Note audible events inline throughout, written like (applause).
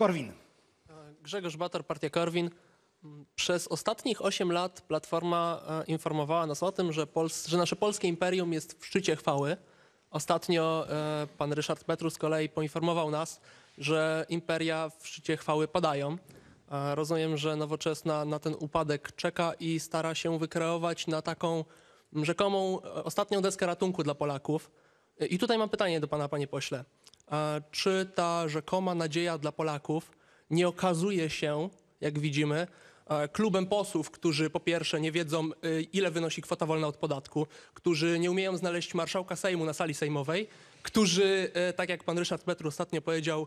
Korwin. Grzegorz Bator, Partia Korwin. Przez ostatnich 8 lat Platforma e, informowała nas o tym, że, Pols- że nasze polskie imperium jest w szczycie chwały. Ostatnio e, pan Ryszard Petru z kolei poinformował nas, że imperia w szczycie chwały padają. E, Rozumiem, że nowoczesna na ten upadek czeka i stara się wykreować na taką rzekomą ostatnią deskę ratunku dla Polaków. I tutaj mam pytanie do pana, panie pośle. Czy ta rzekoma nadzieja dla Polaków nie okazuje się, jak widzimy, e, klubem posłów, którzy po pierwsze nie wiedzą, e, ile wynosi kwota wolna od podatku, którzy nie umieją znaleźć marszałka Sejmu na sali sejmowej, którzy, e, tak jak pan Ryszard Petru ostatnio powiedział,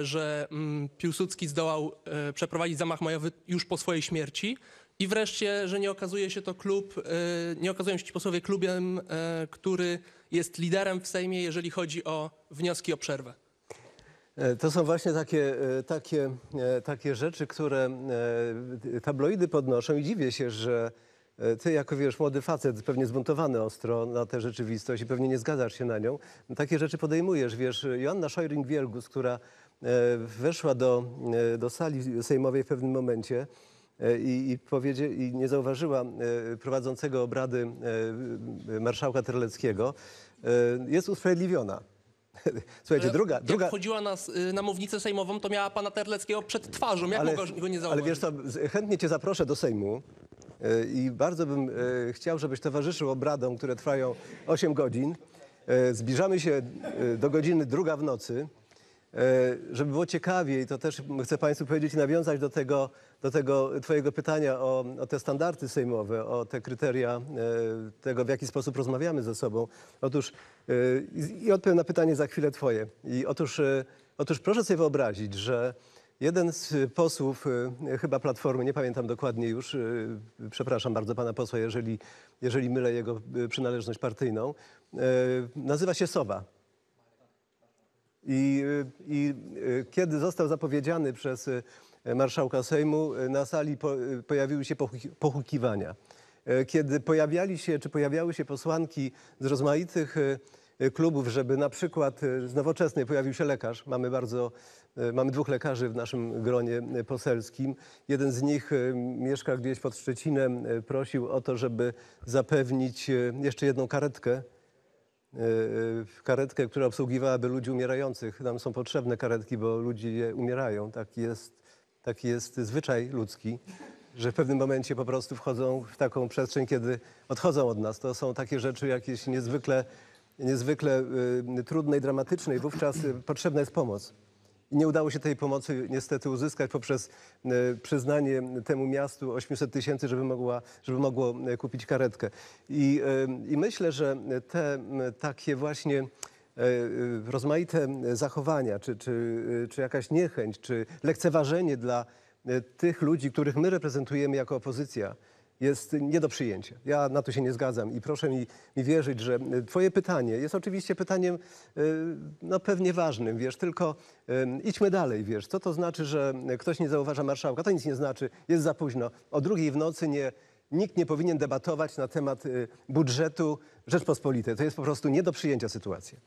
że mm, Piłsudski zdołał przeprowadzić zamach majowy już po swojej śmierci. I wreszcie, że nie okazuje się to klub, e, nie okazują się ci posłowie klubem, e, który jest liderem w Sejmie, jeżeli chodzi o wnioski o przerwę. E, To są właśnie takie, takie, takie rzeczy, które tabloidy podnoszą i dziwię się, że ty jako wiesz, młody facet, pewnie zbuntowany ostro na tę rzeczywistość i pewnie nie zgadzasz się na nią, takie rzeczy podejmujesz. Wiesz, Joanna Szojring-Wielgus, która weszła do, do sali sejmowej w pewnym momencie i, i, powiedzie, i nie zauważyła e, prowadzącego obrady e, marszałka Terleckiego, e, jest usprawiedliwiona. (laughs) Słuchajcie, Ale druga, jak druga, wchodziła na, y, na mównicę sejmową, to miała pana Terleckiego przed twarzą. Jak mogła go nie ale zauważyć? wiesz co, chętnie cię zaproszę do Sejmu e, i bardzo bym e, chciał, żebyś towarzyszył obradom, które trwają 8 godzin. E, Zbliżamy się e, do godziny druga w nocy. E, Żeby było ciekawiej, to też chcę Państwu powiedzieć i nawiązać do tego, do tego Twojego pytania o, o te standardy sejmowe, o te kryteria e, tego, w jaki sposób rozmawiamy ze sobą. Otóż, e, i- odpowiem na pytanie za chwilę Twoje. I otóż, otóż proszę sobie wyobrazić, że Jeden z posłów, chyba Platformy, nie pamiętam dokładnie już, przepraszam bardzo pana posła, jeżeli, jeżeli mylę jego przynależność partyjną, nazywa się Sowa. I, i y, kiedy został zapowiedziany przez y, marszałka Sejmu, y, na sali po, pojawiły się pochuki- pochukiwania. Kiedy pojawiali się, czy pojawiały się posłanki z rozmaitych klubów, żeby na przykład z nowoczesnej pojawił się lekarz. Mamy bardzo, mamy dwóch lekarzy w naszym gronie poselskim. Jeden z nich mieszka gdzieś pod Szczecinem, prosił o to, żeby zapewnić jeszcze jedną karetkę karetkę, która obsługiwałaby ludzi umierających. Nam są potrzebne karetki, bo ludzie umierają. Taki jest, taki jest zwyczaj ludzki, że w pewnym momencie po prostu wchodzą w taką przestrzeń, kiedy odchodzą od nas. To są takie rzeczy jakieś niezwykle, niezwykle y, trudne i dramatyczne i wówczas y, potrzebna jest pomoc. Nie udało się tej pomocy niestety uzyskać poprzez e, przyznanie temu miastu 800 tysięcy, żeby, mogła, żeby mogło e, kupić karetkę. I, e, I myślę, że te takie właśnie rozmaite zachowania, czy, czy, czy jakaś niechęć, czy lekceważenie dla tych ludzi, których my reprezentujemy jako opozycja, jest nie do przyjęcia. Ja na to się nie zgadzam i proszę mi, mi wierzyć, że e, twoje pytanie jest oczywiście pytaniem e, no pewnie ważnym, wiesz, tylko idźmy dalej, wiesz. Co to znaczy, że ktoś nie zauważa marszałka? To nic nie znaczy, jest za późno. O drugiej w nocy nie, nikt nie powinien debatować na temat e, budżetu Rzeczpospolitej. To jest po prostu nie do przyjęcia sytuacja.